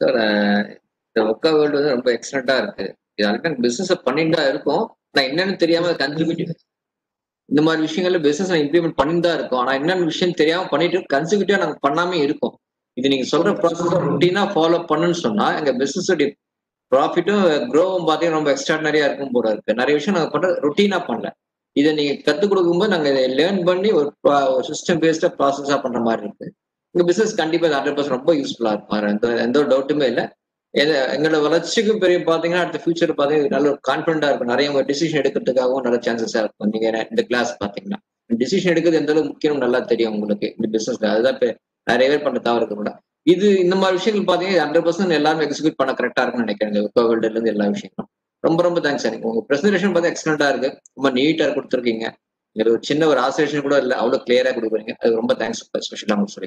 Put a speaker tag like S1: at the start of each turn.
S1: Sir இந்த ஒக்கா world வந்து ரொம்ப எக்ஸலண்டா இருக்கு. இது ஆல்ரெடி பிசினஸ் பண்ணிட்டு தான் இருக்கும். நான் என்னன்னு தெரியாம கன்சிக்யூட்டிவ் இந்த மாதிரி விஷயங்கள்ல பிசினஸ் இம்ப்ளிமெண்ட் பண்ணிட்டு தான் இருக்கோம். ஆனா என்னென்ன விஷயம் தெரியாம பண்ணிட்டு கன்சிக்யூட்டிவா நாங்க பண்ணாம இருக்கோம். இது நீங்க சொல்ற ப்ராசஸ் ரொட்டீனா ஃபாலோ பண்ணுன்னு சொன்னா எங்க பிசினஸோட ப்ராஃபிட்டும் க்ரோவும் பார்த்தீங்கன்னா ரொம்ப எக்ஸ்ட்ராடனரியா இருக்கும் போல இருக்கு. நிறைய விஷயம் நாங்க பண்ற ரொட்டீனா பண்ணல. இதை நீங்க கத்துக் கொடுக்கும்போது நாங்க இதை லேர்ன் பண்ணி ஒரு சிஸ்டம் பேஸ்டா ப்ராசஸா பண்ற மாதிரி இருக்கு. உங்க பிசினஸ் கண்டிப்பா ஹண்ட்ரட் பர்சன்ட் ரொம்ப யூஸ்ஃபுல்லா இருக்கும் எந்த எந்த ஒரு டவுட்டுமே இல்லை. எங்களோட வளர்ச்சிக்கும் பெரிய பாத்தீங்கன்னா அடுத்த ஃபியூச்சர் பாத்தீங்கன்னா நல்ல ஒரு கான்பிடண்டா இருக்கும். நிறைய உங்க டிசிஷன் எடுக்கிறதுக்காகவும் நல்ல சான்சஸா இருக்கும். நீங்க இந்த கிளாஸ் பாத்தீங்கன்னா. டிசிஷன் எடுக்கிறது எந்த அளவுக்கு முக்கியம் நல்லா தெரியும் உங்களுக்கு இந்த பிசினஸ்ல அதுதான் இப்ப நிறைய பேர் பண்ண தவறு கூட. இது இந்த மாதிரி விஷயங்கள் பாத்தீங்கன்னா ஹண்ட்ரட் பர்சன்ட் எல்லாரும் எக்ஸிக்யூட் பண்ண கரெக்டா இருக்கும்னு நினைக்கிறேன். கோவிட்ல இருந்து எல்லா விஷயங்களும். ரொம்ப ரொம்ப தேங்க்ஸ் சார். உங்க பிரசன்டேஷன் பார்த்தா எக்ஸலண்டா இருக்கு. ரொம்ப நீட்டா கொடுத்துருக்கீங்க. ஒரு சின்ன ஒரு ஆசோசியேஷன் கூட இல்லை. அவ்வளவு கிளியரா கொடுக்குறீங்க. அது ரொம்ப தேங்க்ஸ் ஸ்பெஷலாக உங்களுக்கு சொல்லி